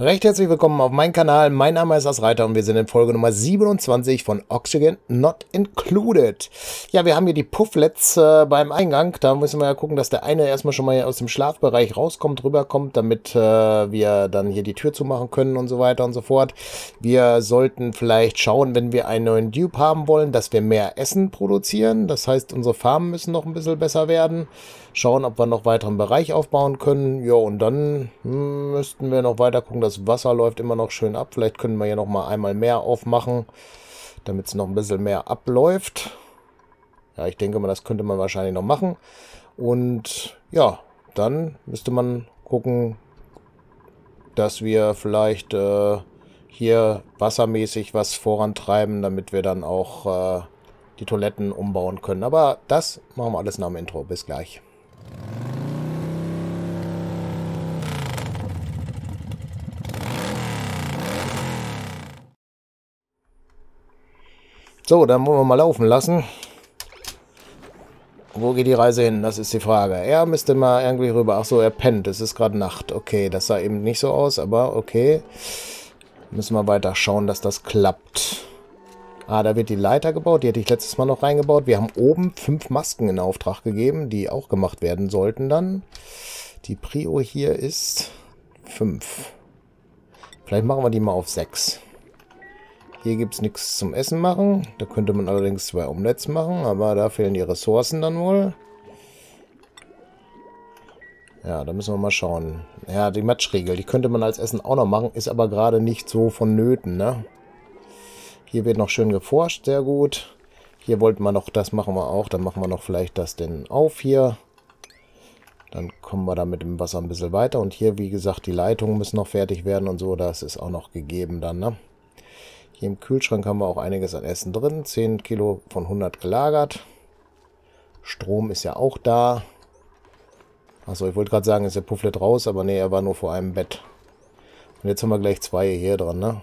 Recht herzlich willkommen auf meinem Kanal. Mein Name ist Asreiter und wir sind in Folge Nummer 27 von Oxygen Not Included. Ja, wir haben hier die Pufflets äh, beim Eingang. Da müssen wir ja gucken, dass der eine erstmal schon mal aus dem Schlafbereich rauskommt, rüberkommt, damit äh, wir dann hier die Tür zumachen können und so weiter und so fort. Wir sollten vielleicht schauen, wenn wir einen neuen Dupe haben wollen, dass wir mehr Essen produzieren. Das heißt, unsere Farmen müssen noch ein bisschen besser werden. Schauen, ob wir noch weiteren Bereich aufbauen können. Ja, und dann hm, müssten wir noch weiter gucken, das Wasser läuft immer noch schön ab. Vielleicht können wir hier noch mal einmal mehr aufmachen, damit es noch ein bisschen mehr abläuft. Ja, ich denke mal, das könnte man wahrscheinlich noch machen. Und ja, dann müsste man gucken, dass wir vielleicht äh, hier wassermäßig was vorantreiben, damit wir dann auch äh, die Toiletten umbauen können. Aber das machen wir alles nach dem Intro. Bis gleich. So, dann wollen wir mal laufen lassen. Wo geht die Reise hin? Das ist die Frage. Er müsste mal irgendwie rüber. Ach so, er pennt. Es ist gerade Nacht. Okay, das sah eben nicht so aus, aber okay. Müssen wir weiter schauen, dass das klappt. Ah, da wird die Leiter gebaut. Die hätte ich letztes Mal noch reingebaut. Wir haben oben fünf Masken in Auftrag gegeben, die auch gemacht werden sollten dann. Die Prio hier ist fünf. Vielleicht machen wir die mal auf sechs. Hier gibt es nichts zum Essen machen. Da könnte man allerdings zwei Omelettes machen, aber da fehlen die Ressourcen dann wohl. Ja, da müssen wir mal schauen. Ja, die Matschriegel, die könnte man als Essen auch noch machen, ist aber gerade nicht so vonnöten, ne? Hier wird noch schön geforscht, sehr gut. Hier wollten wir noch, das machen wir auch, dann machen wir noch vielleicht das denn auf hier. Dann kommen wir da mit dem Wasser ein bisschen weiter. Und hier, wie gesagt, die Leitungen müssen noch fertig werden und so. Das ist auch noch gegeben dann, ne? Hier im Kühlschrank haben wir auch einiges an Essen drin. 10 Kilo von 100 gelagert. Strom ist ja auch da. Achso, ich wollte gerade sagen, ist der Pufflet raus, aber nee, er war nur vor einem Bett. Und jetzt haben wir gleich zwei hier dran, ne?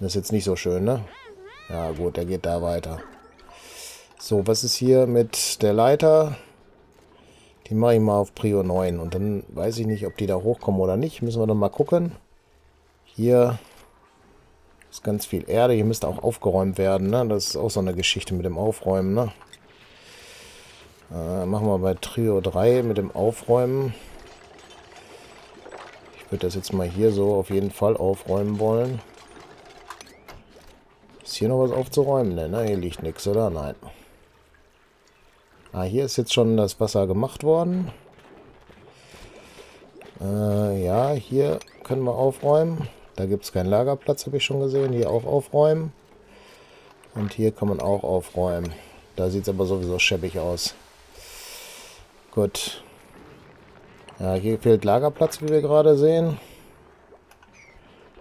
Das ist jetzt nicht so schön, ne? Ja gut, der geht da weiter. So, was ist hier mit der Leiter? Die mache ich mal auf Prio 9. Und dann weiß ich nicht, ob die da hochkommen oder nicht. Müssen wir dann mal gucken. Hier ist ganz viel Erde. Hier müsste auch aufgeräumt werden. Ne? Das ist auch so eine Geschichte mit dem Aufräumen. Ne? Äh, machen wir bei Trio 3 mit dem Aufräumen. Ich würde das jetzt mal hier so auf jeden Fall aufräumen wollen. Ist hier noch was aufzuräumen? Ne, hier liegt nichts, oder? Nein. Ah, hier ist jetzt schon das Wasser gemacht worden. Äh, ja, hier können wir aufräumen. Da gibt es keinen Lagerplatz, habe ich schon gesehen. Hier auch aufräumen. Und hier kann man auch aufräumen. Da sieht es aber sowieso schäbig aus. Gut. Ja, hier fehlt Lagerplatz, wie wir gerade sehen.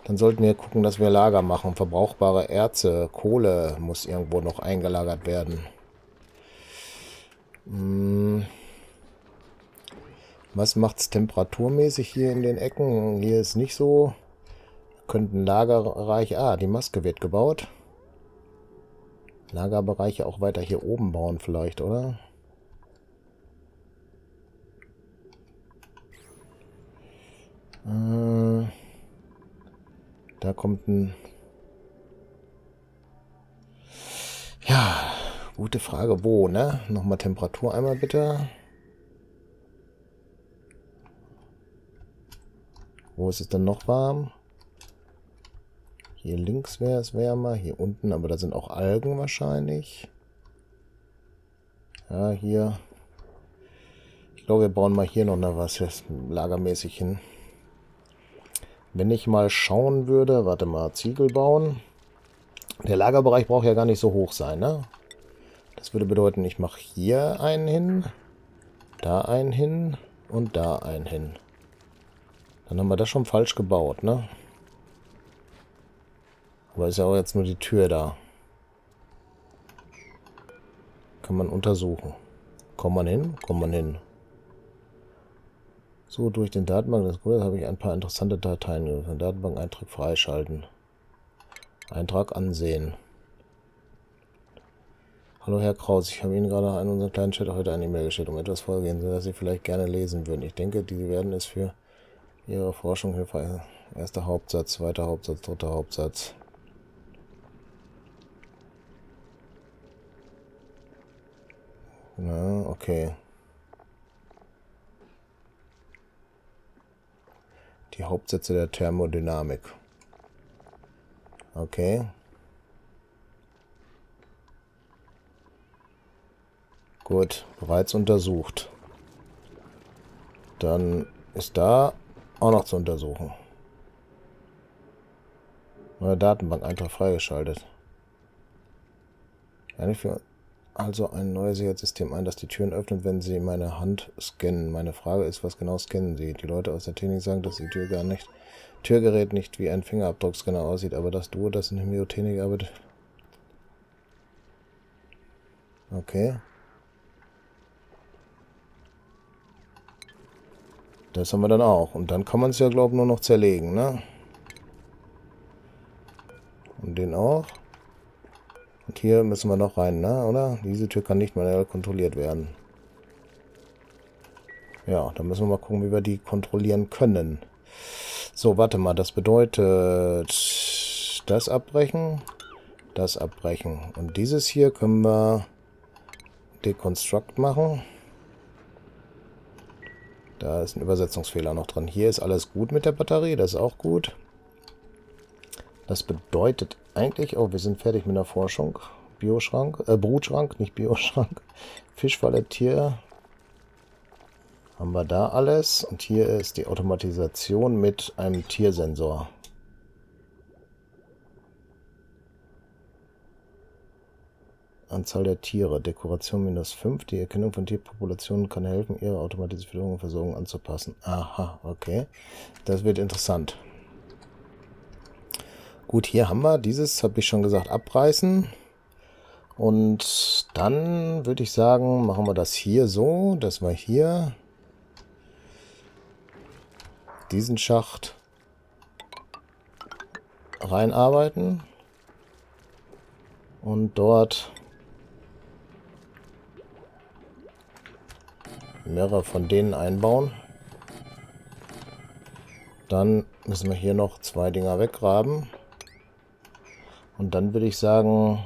Dann sollten wir gucken, dass wir Lager machen. Verbrauchbare Erze, Kohle muss irgendwo noch eingelagert werden. Hm. Was macht es temperaturmäßig hier in den Ecken? Hier ist nicht so könnten Lagerbereiche... Ah, die Maske wird gebaut. Lagerbereiche auch weiter hier oben bauen vielleicht, oder? Äh, da kommt ein... Ja, gute Frage. Wo, ne? Nochmal Temperatur einmal bitte. Wo ist es denn noch warm? Hier links wäre es wärmer, hier unten, aber da sind auch Algen wahrscheinlich. Ja, hier. Ich glaube, wir bauen mal hier noch was lagermäßig hin. Wenn ich mal schauen würde, warte mal, Ziegel bauen. Der Lagerbereich braucht ja gar nicht so hoch sein, ne? Das würde bedeuten, ich mache hier einen hin, da einen hin und da einen hin. Dann haben wir das schon falsch gebaut, ne? Aber ist ja auch jetzt nur die Tür da. Kann man untersuchen. Kommt man hin? Kommt man hin. So, durch den Datenbank des Codes habe ich ein paar interessante Dateien. Den Datenbank-Eintrag freischalten. Eintrag ansehen. Hallo Herr Kraus, ich habe Ihnen gerade in unserem kleinen Chat heute eine E-Mail geschickt, um etwas vorgehen, das Sie vielleicht gerne lesen würden. Ich denke, die werden es für Ihre Forschung Hilfe. Erster Hauptsatz, zweiter Hauptsatz, dritter Hauptsatz. Na, okay. Die Hauptsätze der Thermodynamik. Okay. Gut, bereits untersucht. Dann ist da auch noch zu untersuchen. Neue Datenbank-Eintrag freigeschaltet. Ja, nicht für also ein neues Sicherheitssystem ein, das die Türen öffnet, wenn sie meine Hand scannen. Meine Frage ist, was genau scannen sie? Die Leute aus der Technik sagen, dass die Tür gar nicht, Türgerät nicht wie ein Fingerabdruckscanner aussieht, aber das Duo, das in der Myotechnik arbeitet. Okay. Das haben wir dann auch. Und dann kann man es ja, glaube ich, nur noch zerlegen, ne? Und den auch. Und hier müssen wir noch rein, ne? oder? Diese Tür kann nicht manuell kontrolliert werden. Ja, dann müssen wir mal gucken, wie wir die kontrollieren können. So, warte mal, das bedeutet das abbrechen, das abbrechen. Und dieses hier können wir Deconstruct machen. Da ist ein Übersetzungsfehler noch dran. Hier ist alles gut mit der Batterie, das ist auch gut. Das bedeutet eigentlich, oh, wir sind fertig mit der Forschung. Bioschrank, äh, Brutschrank, nicht Bioschrank. Fischfalle, Tier. Haben wir da alles. Und hier ist die Automatisation mit einem Tiersensor. Anzahl der Tiere. Dekoration minus 5. Die Erkennung von Tierpopulationen kann helfen, ihre automatisierte Versorgung anzupassen. Aha, okay. Das wird interessant. Gut, hier haben wir dieses, habe ich schon gesagt, abreißen. Und dann würde ich sagen, machen wir das hier so, dass wir hier diesen Schacht reinarbeiten und dort mehrere von denen einbauen. Dann müssen wir hier noch zwei Dinger weggraben. Und dann würde ich sagen,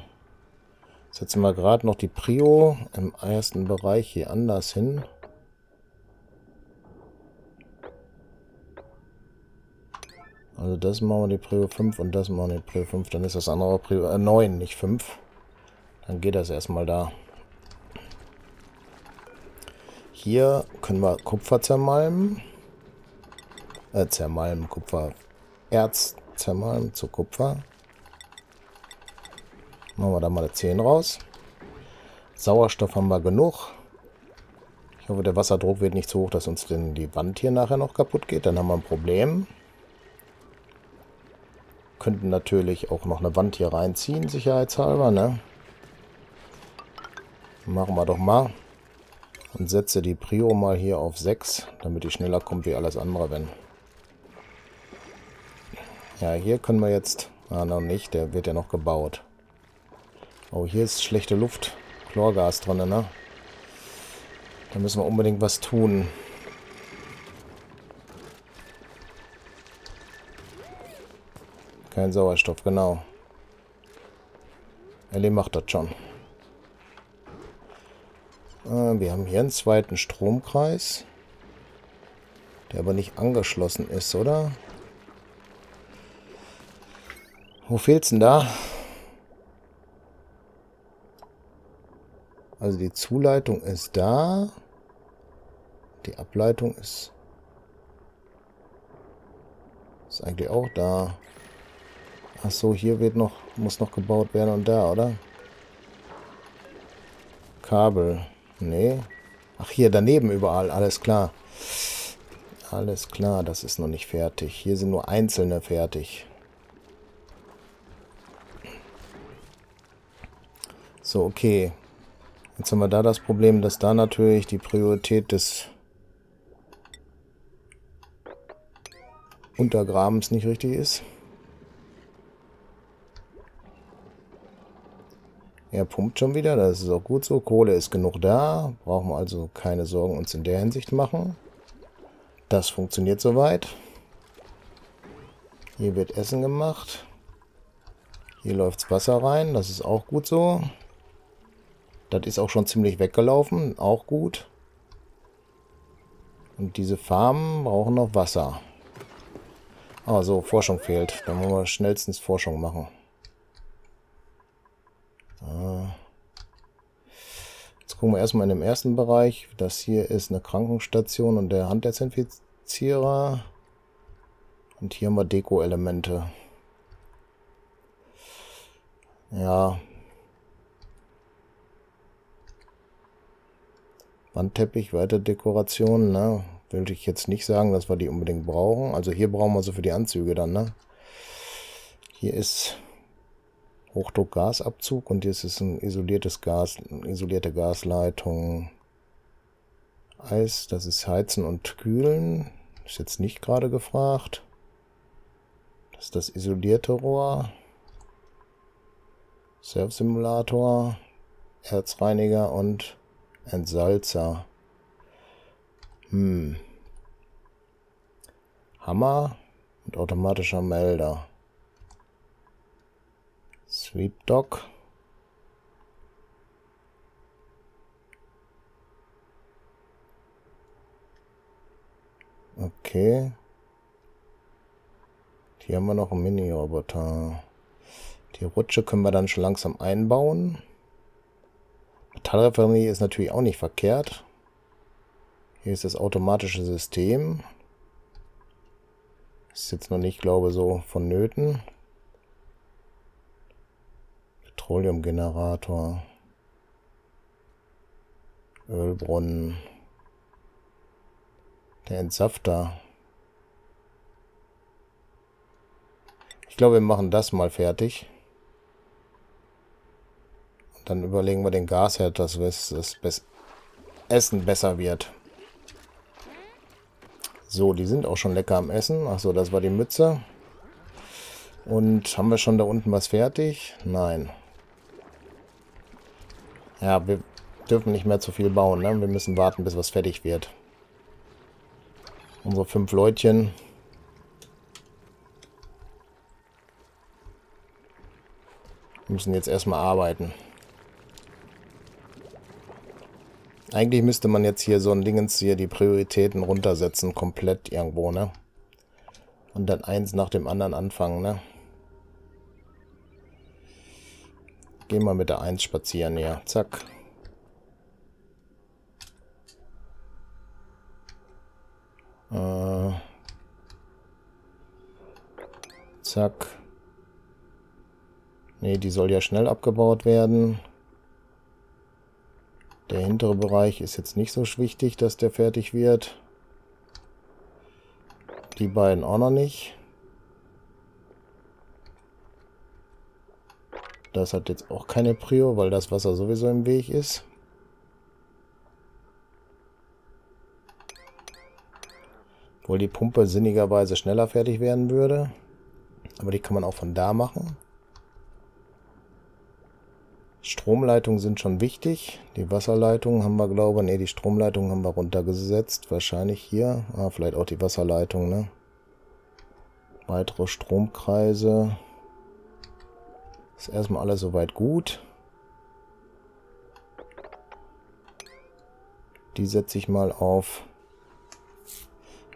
setzen wir gerade noch die Prio im ersten Bereich hier anders hin. Also das machen wir die Prio 5 und das machen wir die Prio 5. Dann ist das andere Prio äh, 9, nicht 5. Dann geht das erstmal da. Hier können wir Kupfer zermalmen. Äh, zermalmen, Kupfer. Erz zermalmen zu Kupfer. Machen wir da mal 10 raus. Sauerstoff haben wir genug. Ich hoffe, der Wasserdruck wird nicht so hoch, dass uns denn die Wand hier nachher noch kaputt geht. Dann haben wir ein Problem. Könnten natürlich auch noch eine Wand hier reinziehen, sicherheitshalber, ne? Machen wir doch mal. Und setze die Prio mal hier auf 6, damit die schneller kommt wie alles andere, wenn. Ja, hier können wir jetzt... Ah, noch nicht, der wird ja noch gebaut. Oh, hier ist schlechte Luft. Chlorgas drin, ne? Da müssen wir unbedingt was tun. Kein Sauerstoff, genau. Ellie macht das schon. Äh, wir haben hier einen zweiten Stromkreis. Der aber nicht angeschlossen ist, oder? Wo fehlt's denn da? Also die Zuleitung ist da. Die Ableitung ist, ist eigentlich auch da. Ach so, hier wird noch, muss noch gebaut werden und da, oder? Kabel. Nee. Ach, hier daneben überall. Alles klar. Alles klar, das ist noch nicht fertig. Hier sind nur einzelne fertig. So, okay. Jetzt haben wir da das Problem, dass da natürlich die Priorität des Untergrabens nicht richtig ist. Er pumpt schon wieder, das ist auch gut so. Kohle ist genug da, brauchen wir also keine Sorgen uns in der Hinsicht machen. Das funktioniert soweit. Hier wird Essen gemacht. Hier läuft Wasser rein. Das ist auch gut so. Das ist auch schon ziemlich weggelaufen. Auch gut. Und diese Farmen brauchen noch Wasser. Ah, so, Forschung fehlt. Dann wollen wir schnellstens Forschung machen. Jetzt gucken wir erstmal in dem ersten Bereich. Das hier ist eine Krankenstation und der Handdesinfizierer. Und hier haben wir Deko-Elemente. Ja. Wandteppich, weiter Dekoration, ne? Will ich jetzt nicht sagen, dass wir die unbedingt brauchen. Also hier brauchen wir sie für die Anzüge dann, ne? Hier ist Hochdruckgasabzug und hier ist es ein isoliertes Gas, eine isolierte Gasleitung. Eis, das ist Heizen und Kühlen. Ist jetzt nicht gerade gefragt. Das ist das isolierte Rohr. Surf-Simulator, Erzreiniger und Entsalzer. Hm. Hammer und automatischer Melder. Sweep Dock. Okay. Hier haben wir noch einen Mini-Roboter. Die Rutsche können wir dann schon langsam einbauen. Metallrefinerie ist natürlich auch nicht verkehrt. Hier ist das automatische System. Ist jetzt noch nicht, glaube ich, so vonnöten. Petroleumgenerator. Ölbrunnen. Der Entsafter. Ich glaube, wir machen das mal fertig. Dann überlegen wir den Gasherd, dass das Essen besser wird. So, die sind auch schon lecker am Essen. Achso, das war die Mütze. Und haben wir schon da unten was fertig? Nein. Ja, wir dürfen nicht mehr zu viel bauen. Ne? Wir müssen warten, bis was fertig wird. Unsere fünf Leutchen. müssen jetzt erstmal arbeiten. Eigentlich müsste man jetzt hier so ein Dingens hier die Prioritäten runtersetzen, komplett irgendwo, ne? Und dann eins nach dem anderen anfangen, ne? Gehen wir mit der 1 spazieren hier. Zack. Äh. Zack. Ne, die soll ja schnell abgebaut werden. Der hintere Bereich ist jetzt nicht so wichtig, dass der fertig wird. Die beiden auch noch nicht. Das hat jetzt auch keine Prio, weil das Wasser sowieso im Weg ist. Obwohl die Pumpe sinnigerweise schneller fertig werden würde. Aber die kann man auch von da machen. Stromleitungen sind schon wichtig. Die Wasserleitungen haben wir, glaube ich, ne, die Stromleitungen haben wir runtergesetzt. Wahrscheinlich hier. Ah, vielleicht auch die Wasserleitung, ne? Weitere Stromkreise. Ist erstmal alles soweit gut. Die setze ich mal auf.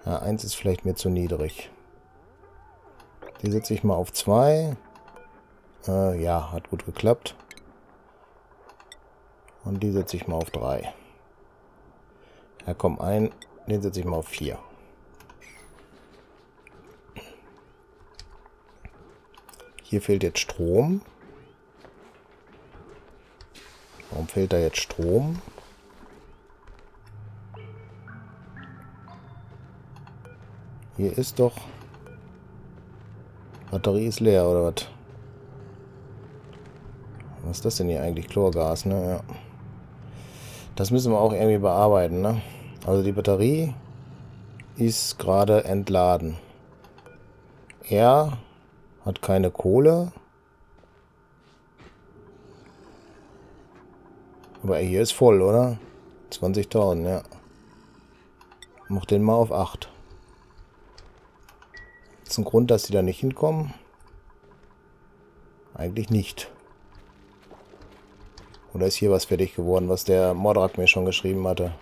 Ja, 1 ist vielleicht mir zu niedrig. Die setze ich mal auf 2. Äh, ja, hat gut geklappt. Und die setze ich mal auf 3. Ja, komm, ein. Den setze ich mal auf 4. Hier fehlt jetzt Strom. Warum fehlt da jetzt Strom? Hier ist doch... Batterie ist leer, oder was? Was ist das denn hier eigentlich? Chlorgas, ne? Ja. Das müssen wir auch irgendwie bearbeiten, ne? Also die Batterie ist gerade entladen. Er hat keine Kohle. Aber hier ist voll, oder? 20.000, ja. Mach den mal auf 8. ein Grund, dass die da nicht hinkommen? Eigentlich nicht. Oder ist hier was fertig geworden, was der Mordrak mir schon geschrieben hatte?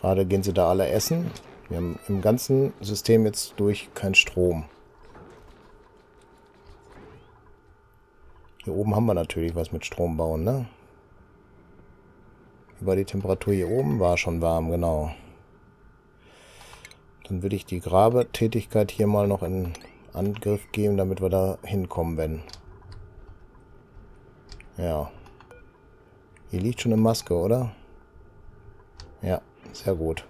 Gerade gehen sie da alle essen. Wir haben im ganzen System jetzt durch keinen Strom. Hier oben haben wir natürlich was mit Strom bauen, ne? War die Temperatur hier oben? War schon warm, genau. Dann würde ich die Grabetätigkeit hier mal noch in Angriff geben, damit wir da hinkommen, wenn. Ja. Hier liegt schon eine Maske, oder? Ja, sehr gut.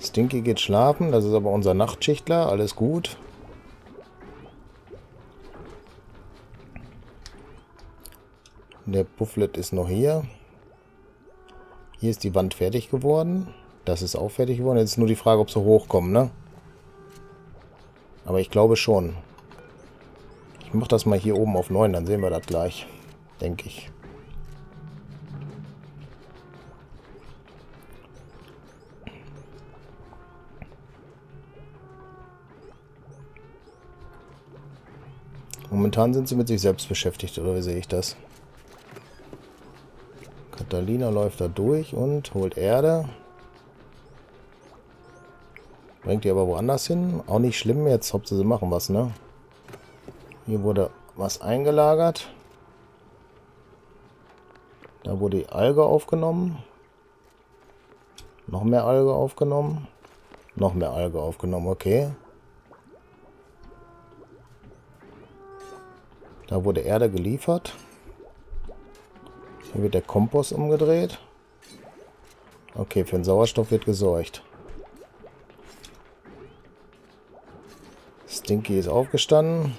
Stinky geht schlafen, das ist aber unser Nachtschichtler, alles gut. Der Pufflet ist noch hier. Hier ist die Wand fertig geworden. Das ist auch fertig geworden. Jetzt ist nur die Frage, ob sie hochkommen, ne? Aber ich glaube schon. Ich mache das mal hier oben auf 9, dann sehen wir das gleich. Denke ich. Momentan sind sie mit sich selbst beschäftigt, oder wie sehe ich das? Catalina läuft da durch und holt Erde. Bringt die aber woanders hin. Auch nicht schlimm, jetzt Hauptsache sie machen was, ne? Hier wurde was eingelagert. Da wurde die Alge aufgenommen. Noch mehr Alge aufgenommen. Noch mehr Alge aufgenommen, okay. Da wurde Erde geliefert. Hier wird der Kompost umgedreht. Okay, für den Sauerstoff wird gesorgt. Stinky ist aufgestanden.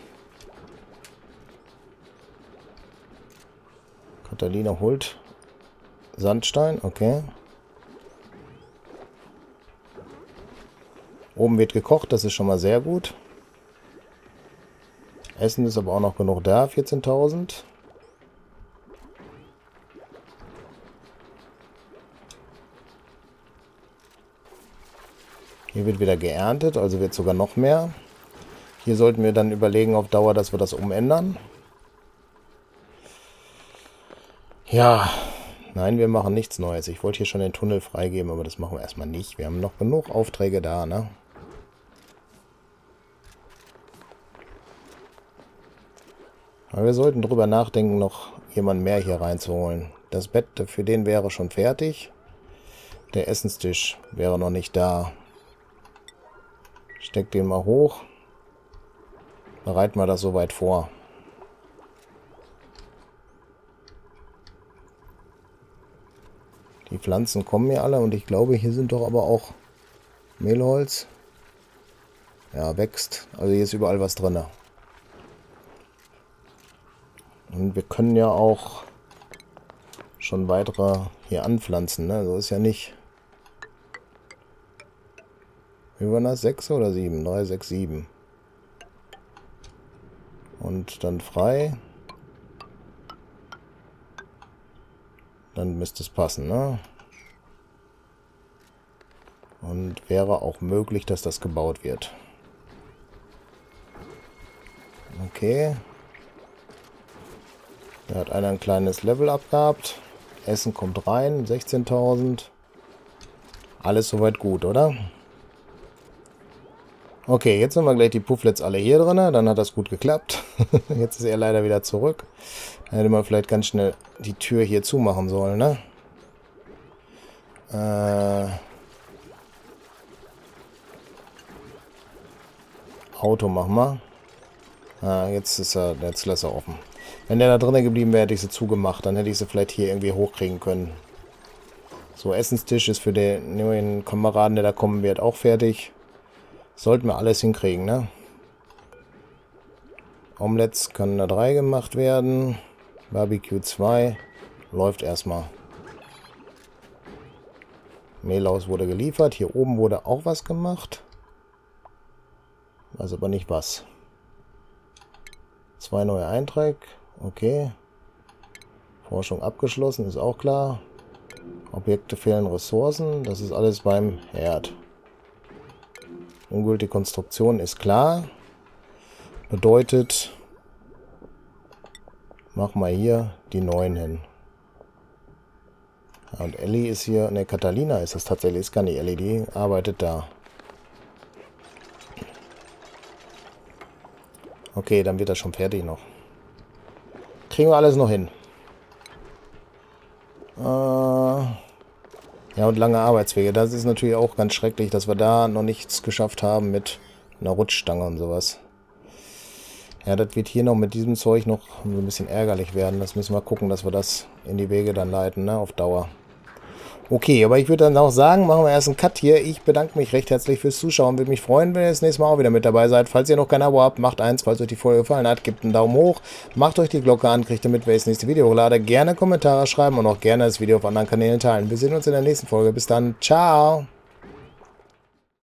Catalina holt Sandstein, okay. Oben wird gekocht, das ist schon mal sehr gut. Essen ist aber auch noch genug da, 14.000. Hier wird wieder geerntet, also wird sogar noch mehr. Hier sollten wir dann überlegen auf Dauer, dass wir das umändern. Ja, nein, wir machen nichts Neues. Ich wollte hier schon den Tunnel freigeben, aber das machen wir erstmal nicht. Wir haben noch genug Aufträge da, ne? Aber wir sollten drüber nachdenken, noch jemand mehr hier reinzuholen. Das Bett für den wäre schon fertig. Der Essenstisch wäre noch nicht da. Steck den mal hoch. Bereiten wir das soweit vor. Die Pflanzen kommen hier alle und ich glaube, hier sind doch aber auch Mehlholz. Ja, wächst. Also hier ist überall was drin. Und wir können ja auch schon weitere hier anpflanzen. Ne? So ist ja nicht. Wie war das? 6 oder 7? 3, 6, 7. Und dann frei. Dann müsste es passen, ne? Und wäre auch möglich, dass das gebaut wird. Okay. Da hat einer ein kleines Level abgehabt. Essen kommt rein, 16.000. Alles soweit gut, oder? Okay, jetzt haben wir gleich die Pufflets alle hier drin. Dann hat das gut geklappt. jetzt ist er leider wieder zurück. Dann hätte man vielleicht ganz schnell die Tür hier zumachen sollen, ne? Äh... Auto machen wir. Ah, jetzt ist er, jetzt lässt er offen. Wenn der da drinnen geblieben wäre, hätte ich sie zugemacht. Dann hätte ich sie vielleicht hier irgendwie hochkriegen können. So, Essenstisch ist für den neuen Kameraden, der da kommen wird, auch fertig. Sollten wir alles hinkriegen, ne? Omelettes können da 3 gemacht werden. Barbecue 2 läuft erstmal. Mehlhaus wurde geliefert. Hier oben wurde auch was gemacht. Weiß aber nicht was. Zwei neue Einträge. Okay. Forschung abgeschlossen, ist auch klar. Objekte fehlen Ressourcen. Das ist alles beim Herd. Ungültige Konstruktion ist klar. Bedeutet, mach mal hier die neuen hin. Ja, und Ellie ist hier, ne, Catalina ist das tatsächlich, ist gar nicht Ellie, die arbeitet da. Okay, dann wird das schon fertig noch. Kriegen wir alles noch hin. Äh, ja, und lange Arbeitswege. Das ist natürlich auch ganz schrecklich, dass wir da noch nichts geschafft haben mit einer Rutschstange und sowas. Ja, das wird hier noch mit diesem Zeug noch ein bisschen ärgerlich werden. Das müssen wir gucken, dass wir das in die Wege dann leiten, ne, auf Dauer. Okay, aber ich würde dann auch sagen, machen wir erst einen Cut hier. Ich bedanke mich recht herzlich fürs Zuschauen. Würde mich freuen, wenn ihr das nächste Mal auch wieder mit dabei seid. Falls ihr noch kein Abo habt, macht eins. Falls euch die Folge gefallen hat, gebt einen Daumen hoch. Macht euch die Glocke an, kriegt damit, wenn ich das nächste Video hochlade. Gerne Kommentare schreiben und auch gerne das Video auf anderen Kanälen teilen. Wir sehen uns in der nächsten Folge. Bis dann. Ciao.